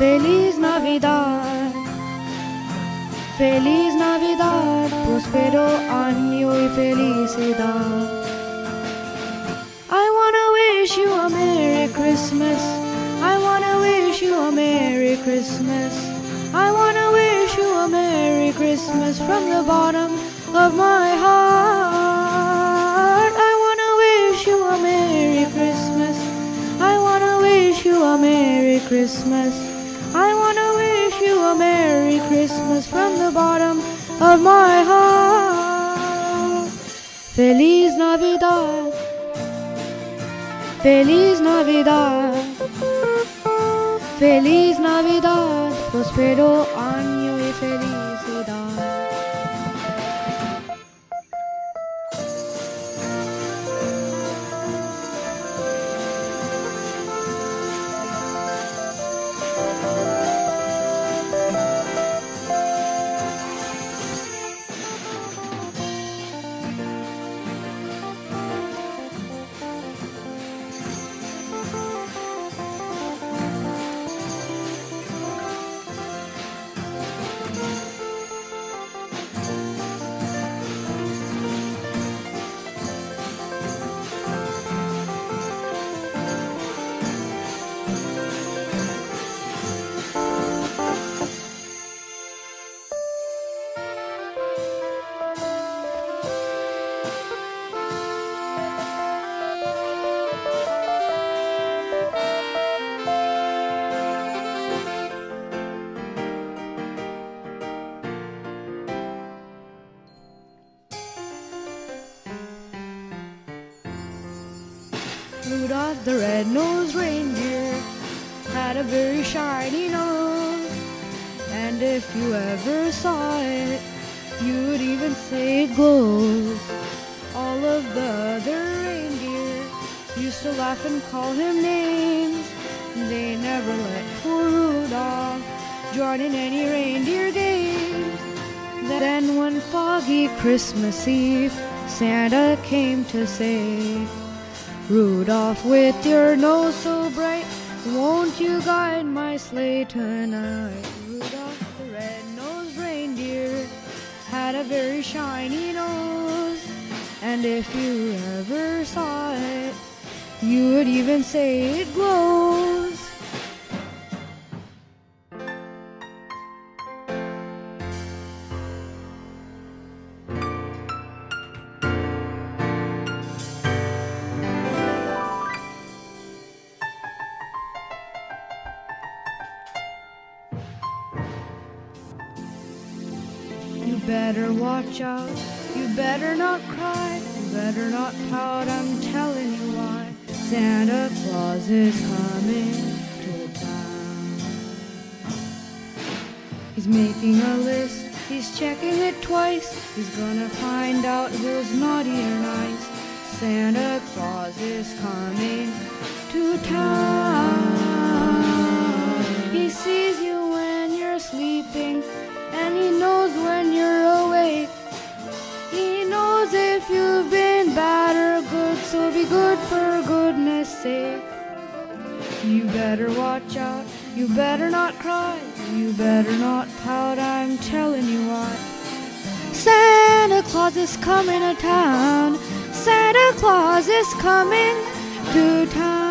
Feliz Navidad, Feliz Navidad, próspero año y felicidad. I wanna wish you a Merry Christmas. I wanna wish you a Merry Christmas. I wanna wish you a Merry Christmas from the bottom I wanna wish you a Merry Christmas from the bottom of my heart. Feliz Navidad. Feliz Navidad, Feliz Navidad, próspero año Rudolph the red-nosed reindeer had a very shiny nose, and if you ever saw it, you would even say it glows. All of the other reindeer used to laugh and call him names. They never let poor Rudolph join in any reindeer games. Then one foggy Christmas Eve, Santa came to say, Rudolph, with your nose so bright, won't you guide my sleigh tonight? Rudolph the red-nosed reindeer had a very shiny nose, and if you ever saw it, you would even say it glows. Better watch out. You better not cry. You better not pout. I'm telling you why. Santa Claus is coming to town. He's making a list. He's checking it twice. He's gonna find out who's naughty or nice. Santa Claus is coming be good for goodness sake. You better watch out, you better not cry, you better not pout, I'm telling you why. Santa Claus is coming to town, Santa Claus is coming to town.